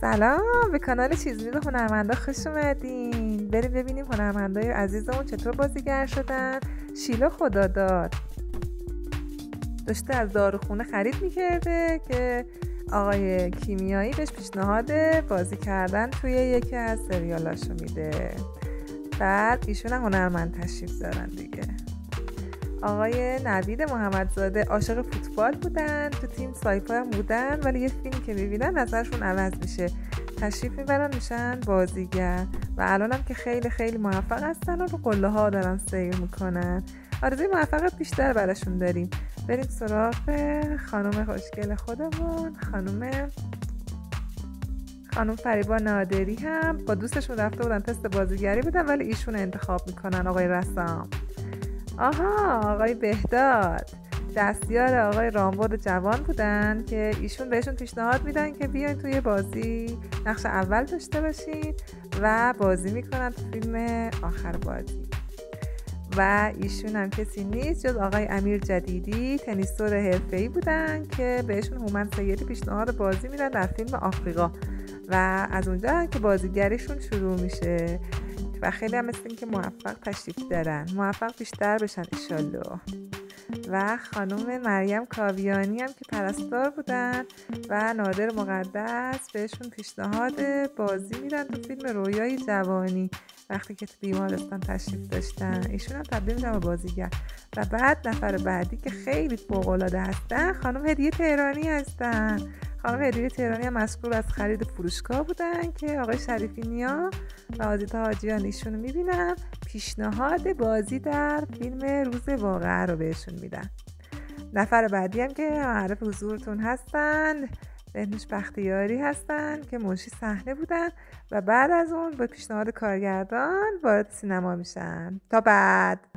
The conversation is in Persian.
سلام. به کانال چیزمیز هنرمندا خوش اومدین. بریم ببینیم هنرمندای عزیزمون چطور بازیگر شدن. شیلا خدا داد داشته از داروخونه خرید می‌کرده که آقای کیمیایی بهش پیشنهاد بازی کردن توی یکی از سریالاشو میده. بعد ایشون هنرمند تشریف دارن دیگه. آقای نوید محمدزاده عاشق فوتبال بودن تو تیم سایپا هم بودن ولی یه فیلم که می‌بینن نظرشون عوض میشه. تشریف می‌برن میشن بازیگر. و الان هم که خیلی خیلی موفق هستن و رو قله ها دارن سیر می‌کنن. آرزوی موفقیت بیشتر براشون داریم. بریم سراغ خانم خوشگل خودمون. خانم خانم فریبا نادری هم با دوستشون رفته بودن تست بازیگری بودن ولی ایشون انتخاب می‌کنن آقای رسام. آها آقای بهداد. دستیار آقای رامبد جوان بودن که ایشون بهشون پیشنهاد میدن که بیاین توی بازی نقش اول داشته باشین و بازی می‌کنن تو فیلم آخر بازی. و ایشون هم کسی نیست جز آقای امیر جدیدی تنیسور حرفه‌ای بودن که بهشون هومن سیدی پیشنهاد بازی میدن در فیلم آفریقا. و از اونجا که بازیگریشون شروع میشه. و خیلی هم مثل که موفق تشریف دارن. موفق بیشتر بشن ایشالله و خانم مریم کاویانی هم که پرستار بودن و نادر مقدس بهشون پیشنهاد بازی میدن تو فیلم رویای جوانی وقتی که تو بیمارستان تشریف داشتن. ایشون هم تبدیل میشن به بازیگر. و بعد نفر بعدی که خیلی فوقالعاده هستن خانم هدیه تهرانی هستن. خانم هدیه تهرانی هم مسئول از خرید فروشگاه بودن که آقای شریفی نیا و آزیتا حاجیان ایشون رو می‌بینم پیشنهاد بازی در فیلم روز واقعه رو بهشون میدن. نفر بعدی هم که معرف حضورتون هستن بهنوش بختیاری هستن که منشی صحنه بودن و بعد از اون به پیشنهاد کارگردان وارد سینما میشن. تا بعد.